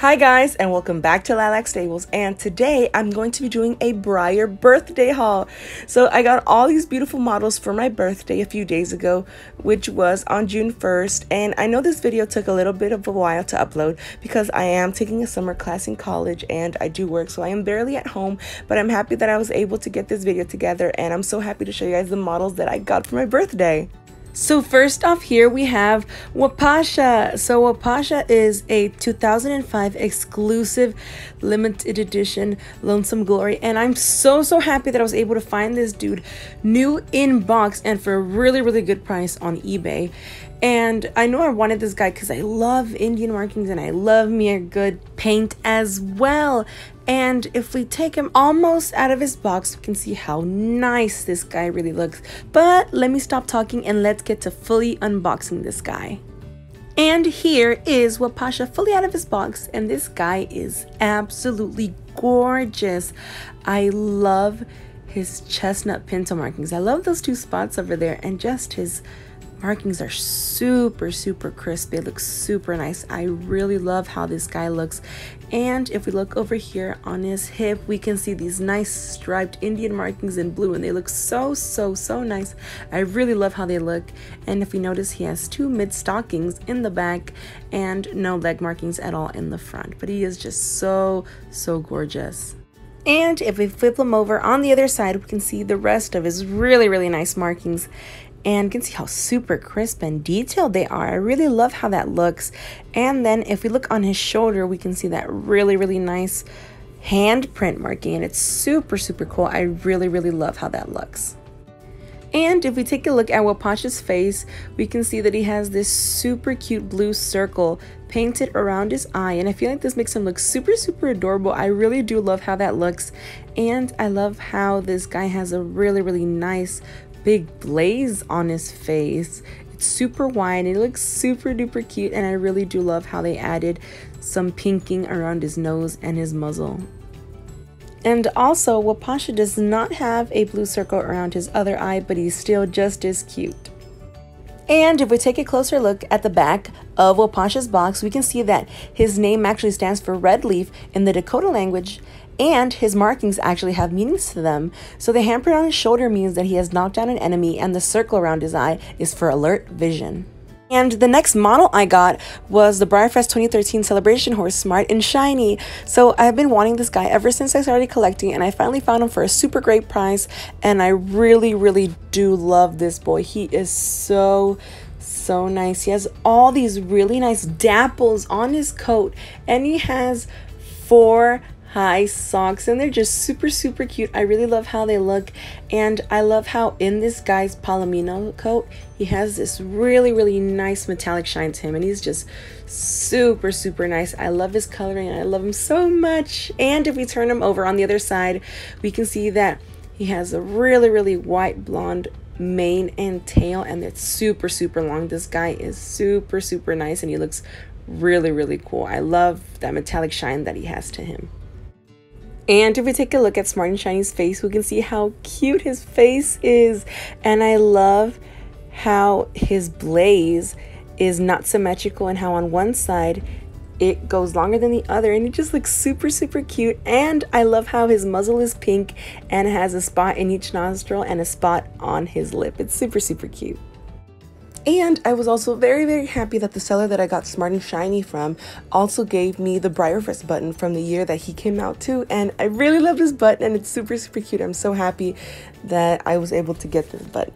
Hi guys and welcome back to Lilac Stables and today I'm going to be doing a Breyer birthday haul. So I got all these beautiful models for my birthday a few days ago which was on June 1st and I know this video took a little bit of a while to upload because I am taking a summer class in college and I do work so I am barely at home but I'm happy that I was able to get this video together and I'm so happy to show you guys the models that I got for my birthday. So first off here we have Wapasha. So Wapasha is a 2005 exclusive limited edition Lonesome Glory and I'm so so happy that I was able to find this dude new in box and for a really really good price on eBay. And I know I wanted this guy because I love Indian markings and I love me a good paint as well. And if we take him almost out of his box, we can see how nice this guy really looks. But let me stop talking and let's get to fully unboxing this guy. And here is Wapasha fully out of his box and this guy is absolutely gorgeous. I love his chestnut pinto markings. I love those two spots over there and just his markings are super super crisp. They look super nice. I really love how this guy looks. And if we look over here on his hip we can see these nice striped indian markings in blue and they look so so so nice. I really love how they look. And if we notice he has two mid stockings in the back and no leg markings at all in the front. But he is just so so gorgeous. And if we flip him over on the other side, we can see the rest of his really, really nice markings and you can see how super crisp and detailed they are. I really love how that looks. And then if we look on his shoulder, we can see that really, really nice handprint marking and it's super, super cool. I really, really love how that looks. And if we take a look at Wapasha's face, we can see that he has this super cute blue circle painted around his eye. And I feel like this makes him look super, super adorable. I really do love how that looks. And I love how this guy has a really, really nice big blaze on his face. It's super wide and it looks super duper cute and I really do love how they added some pinking around his nose and his muzzle. And also, Wapasha does not have a blue circle around his other eye, but he's still just as cute. And if we take a closer look at the back of Wapasha's box, we can see that his name actually stands for red leaf in the Dakota language and his markings actually have meanings to them. So the handprint on his shoulder means that he has knocked down an enemy, and the circle around his eye is for alert vision. And the next model I got was the BreyerFest 2013 Celebration Horse Smart and Shiney. So I've been wanting this guy ever since I started collecting and I finally found him for a super great price and I really really do love this boy. He is so so nice. He has all these really nice dapples on his coat and he has four high socks and they're just super super cute. I really love how they look and i love how in this guy's palomino coat he has this really really nice metallic shine to him and he's just super super nice. I love his coloring i love him so much. And if we turn him over on the other side we can see that he has a really really white blonde mane and tail and it's super super long. This guy is super super nice and he looks really really cool. I love that metallic shine that he has to him and if we take a look at Smart and Shiney's face, we can see how cute his face is. And I love how his blaze is not symmetrical and how on one side it goes longer than the other and it just looks super super cute and I love how his muzzle is pink and has a spot in each nostril and a spot on his lip. It's super super cute. And I was also very, very happy that the seller that I got Smart and Shiney from also gave me the BreyerFest button from the year that he came out too. And I really love this button and it's super, super cute. I'm so happy that I was able to get this button.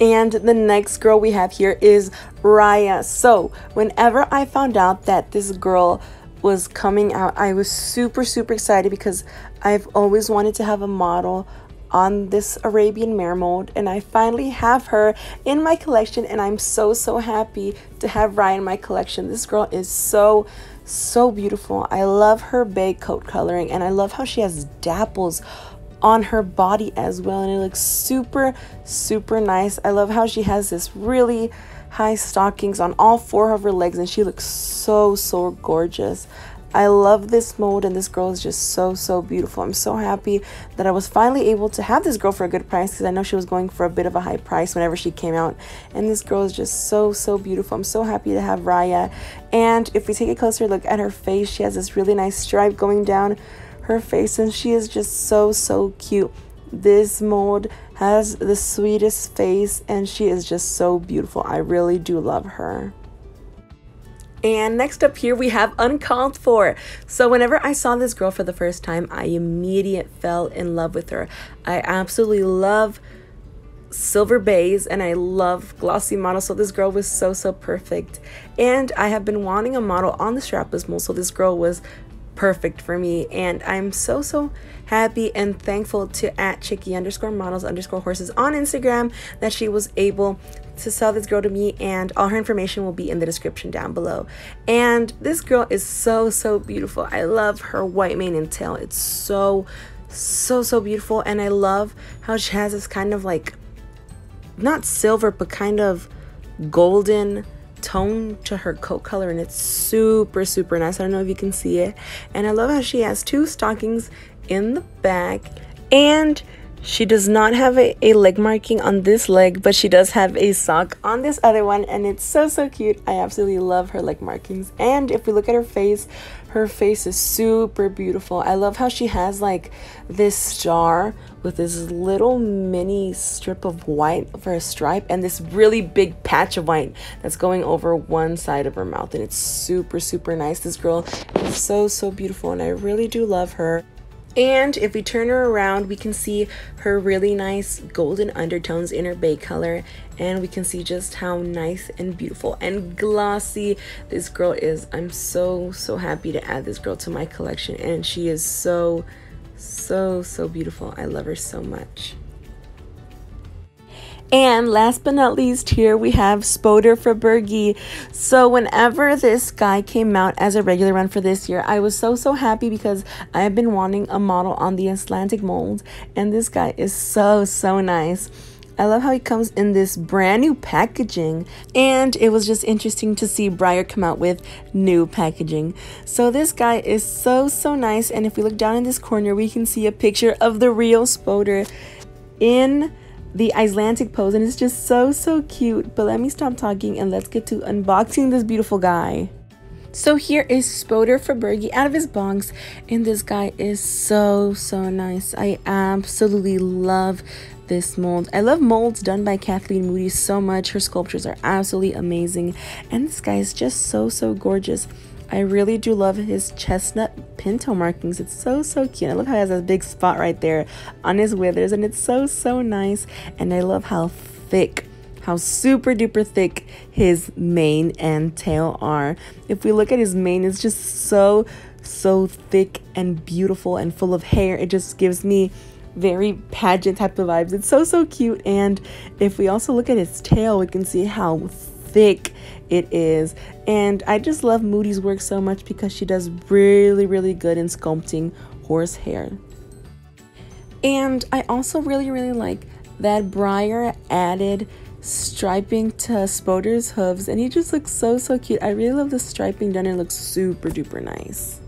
And the next girl we have here is Raia. So whenever I found out that this girl was coming out, I was super, super excited because I've always wanted to have a model on this Arabian mare mold and I finally have her in my collection and I'm so so happy to have Raia in my collection. This girl is so so beautiful. I love her bay coat coloring and I love how she has dapples on her body as well and it looks super super nice. I love how she has this really high stockings on all four of her legs and she looks so so gorgeous. I love this mold and this girl is just so, so beautiful. I'm so happy that I was finally able to have this girl for a good price because I know she was going for a bit of a high price whenever she came out. And this girl is just so, so beautiful. I'm so happy to have Raia. And if we take a closer look at her face, she has this really nice stripe going down her face and she is just so, so cute. This mold has the sweetest face and she is just so beautiful. I really do love her. And next up here, we have Uncalled For. So, whenever I saw this girl for the first time, I immediately fell in love with her. I absolutely love silver bays and I love glossy models. So, this girl was so, so perfect. And I have been wanting a model on the strapless mold. So, this girl was perfect for me and i'm so so happy and thankful to at chicky underscore models underscore horses on instagram that she was able to sell this girl to me and all her information will be in the description down below. And this girl is so so beautiful. I love her white mane and tail. It's so so so beautiful and i love how she has this kind of like not silver but kind of golden tone to her coat color and it's super super nice. I don't know if you can see it. And i love how she has two stockings in the back and she does not have a, a leg marking on this leg, but she does have a sock on this other one, and it's so, so cute. I absolutely love her leg markings. And if we look at her face, her face is super beautiful. I love how she has like this star with this little mini strip of white for a stripe and this really big patch of white that's going over one side of her mouth. And it's super, super nice. This girl is so, so beautiful, and I really do love her. And if we turn her around, we can see her really nice golden undertones in her bay color. And we can see just how nice and beautiful and glossy this girl is. I'm so, so happy to add this girl to my collection. And she is so, so, so beautiful. I love her so much. And last but not least, here we have Spordur Fra Bergi. So, whenever this guy came out as a regular run for this year, I was so, so happy because I have been wanting a model on the Atlantic mold, and this guy is so, so nice. I love how he comes in this brand new packaging, and it was just interesting to see Breyer come out with new packaging. So, this guy is so, so nice, and if we look down in this corner, we can see a picture of the real Spordur in the Icelandic pose and it's just so so cute but let me stop talking and let's get to unboxing this beautiful guy so here is Spordur Fra Bergi out of his box and this guy is so so nice I absolutely love this mold. I love molds done by Kathleen Moody so much. Her sculptures are absolutely amazing and this guy is just so so gorgeous. I really do love his chestnut pinto markings. It's so, so cute. I love how he has a big spot right there on his withers, and it's so, so nice. And I love how thick, how super duper thick his mane and tail are. If we look at his mane, it's just so, so thick and beautiful and full of hair. It just gives me very pageant type of vibes. It's so, so cute. And if we also look at his tail, we can see how thick it is. And I just love Moody's work so much because she does really, really good in sculpting horse hair. And I also really, really like that Breyer added striping to Spordur's hooves and he just looks so, so cute. I really love the striping done. It looks super duper nice.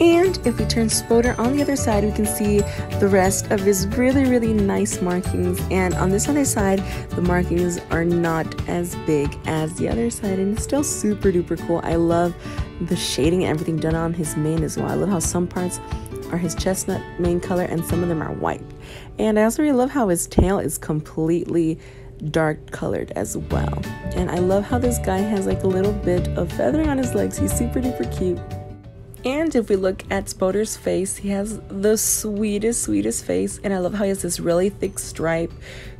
And if we turn Spordur on the other side, we can see the rest of his really, really nice markings. And on this other side, the markings are not as big as the other side, and it's still super duper cool. I love the shading and everything done on his mane as well. I love how some parts are his chestnut mane color and some of them are white. And I also really love how his tail is completely dark colored as well. And I love how this guy has like a little bit of feathering on his legs. He's super duper cute. And if we look at Spordur's face, he has the sweetest, sweetest face. And I love how he has this really thick stripe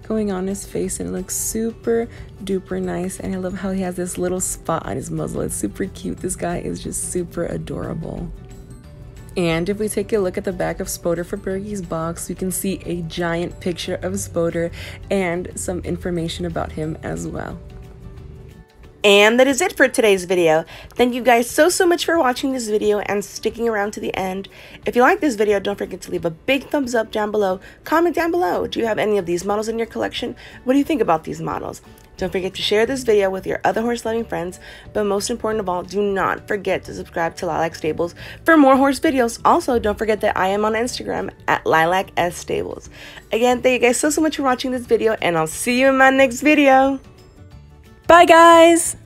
going on his face and it looks super duper nice. And I love how he has this little spot on his muzzle. It's super cute. This guy is just super adorable. And if we take a look at the back of Spordur Fra Bergi's box, we can see a giant picture of Spordur and some information about him as well. And that is it for today's video. Thank you guys so, so much for watching this video and sticking around to the end. If you like this video, don't forget to leave a big thumbs up down below. Comment down below. Do you have any of these models in your collection? What do you think about these models? Don't forget to share this video with your other horse loving friends, but most important of all, do not forget to subscribe to Lilac Stables for more horse videos. Also, don't forget that I am on Instagram at Lilac S Stables. Again, thank you guys so, so much for watching this video, and I'll see you in my next video. Bye, guys!